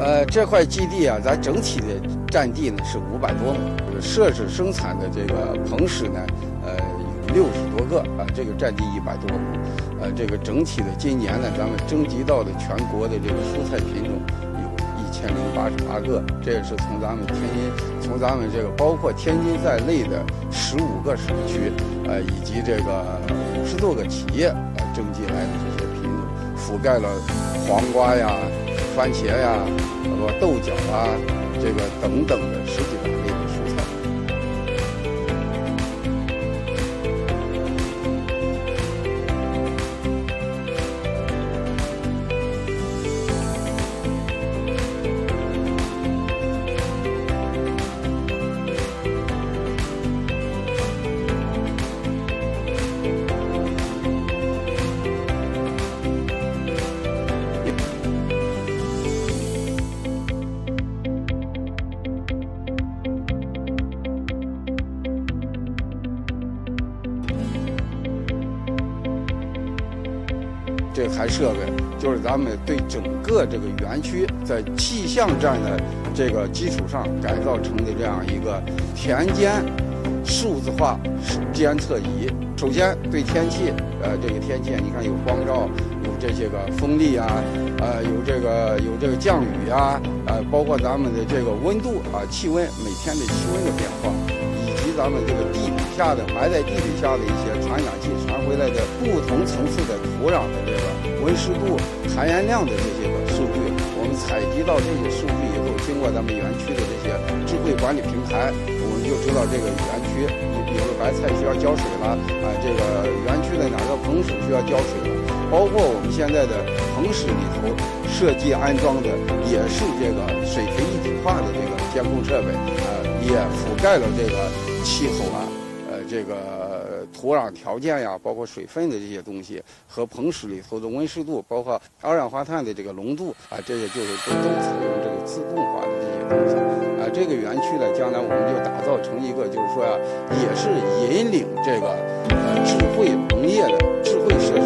呃这块基地啊，咱整体的占地呢是五百多亩，设置生产的这个棚室呢，呃，有六十多个啊，这个占地一百多亩，呃，这个整体的今年呢，咱们征集到的全国的这个蔬菜品种有一千零八十八个，这也是从咱们天津，从咱们这个包括天津在内的十五个省区，呃，以及这个五十多个企业呃征集来的这些品种，覆盖了黄瓜呀。番茄呀，什么豆角啊，这个等等的十几种。这台设备就是咱们对整个这个园区在气象站的这个基础上改造成的这样一个田间数字化监测仪。首先对天气，呃，这个天气你看有光照，有这些个风力啊，呃，有这个有这个降雨啊，呃，包括咱们的这个温度啊，气温每天的气温的变化，以及咱们这个地下的埋在地底下的一些传感器传回来的不同层次的土壤的这个。温湿度、含盐量的这些个数据，我们采集到这些数据以后，经过咱们园区的这些智慧管理平台，我们就知道这个园区，你比如说白菜需要浇水了，啊，这个园区的哪个棚室需要浇水了，包括我们现在的棚室里头设计安装的也是这个水肥一体化的这个监控设备，啊，也覆盖了这个气候啊，这个。土壤条件呀，包括水分的这些东西，和棚室里头的温湿度，包括二氧化碳的这个浓度啊，这些就是都都采用这个自动化的这些东西啊。这个园区呢，将来我们就打造成一个，就是说呀，也是引领这个呃智慧农业的智慧社。